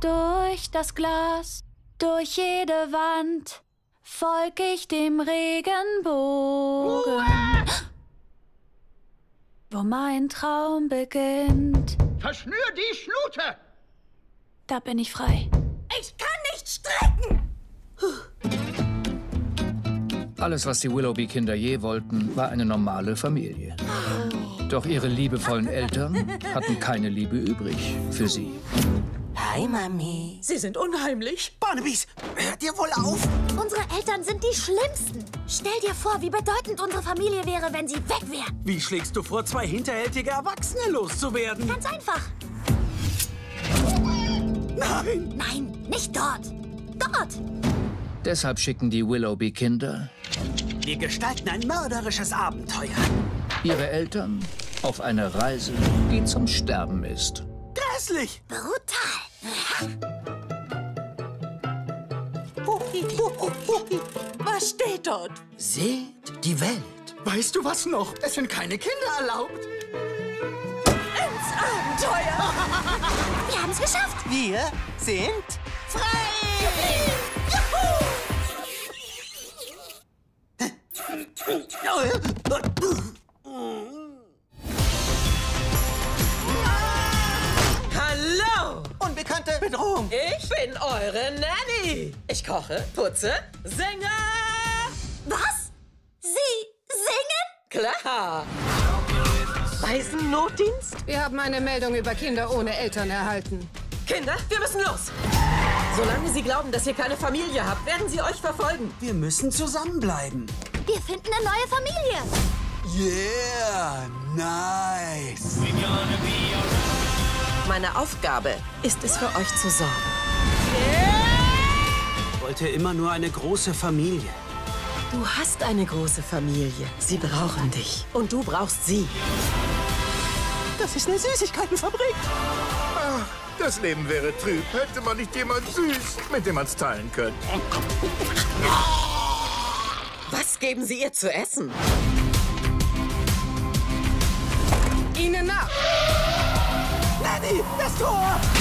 durch das Glas, durch jede Wand, folg ich dem Regenbogen. Wo mein Traum beginnt, Verschnür die Schnute! da bin ich frei. Ich kann nicht strecken! Alles, was die Willoughby-Kinder je wollten, war eine normale Familie. Doch ihre liebevollen Eltern hatten keine Liebe übrig für sie. Hi, Mami. Sie sind unheimlich. Barnabys, hört ihr wohl auf? Unsere Eltern sind die Schlimmsten. Stell dir vor, wie bedeutend unsere Familie wäre, wenn sie weg wären. Wie schlägst du vor, zwei hinterhältige Erwachsene loszuwerden? Ganz einfach. Nein! Nein, nicht dort. Dort. Deshalb schicken die Willoughby-Kinder Wir gestalten ein mörderisches Abenteuer. ihre Eltern auf eine Reise, die zum Sterben ist. Grässlich! Brutal. Was steht dort? Seht die Welt. Weißt du was noch? Es sind keine Kinder erlaubt. Abenteuer! Wir haben es geschafft. Wir sind Hallo! Unbekannte Bedrohung. Ich bin eure Nanny. Ich koche, putze, singe. Was? Sie singen? Klar. Waisennotdienst? Wir haben eine Meldung über Kinder ohne Eltern erhalten. Kinder, wir müssen los. Solange Sie glauben, dass ihr keine Familie habt, werden sie euch verfolgen. Wir müssen zusammenbleiben. Wir finden eine neue Familie. Yeah, nice. Meine Aufgabe ist es, für euch zu sorgen. Ich wollte immer nur eine große Familie. Du hast eine große Familie. Sie brauchen dich. Und du brauchst sie. Das ist eine Süßigkeitenfabrik. Das Leben wäre trüb, hätte man nicht jemand süß, mit dem man es teilen könnte. Was geben sie ihr zu essen? the store!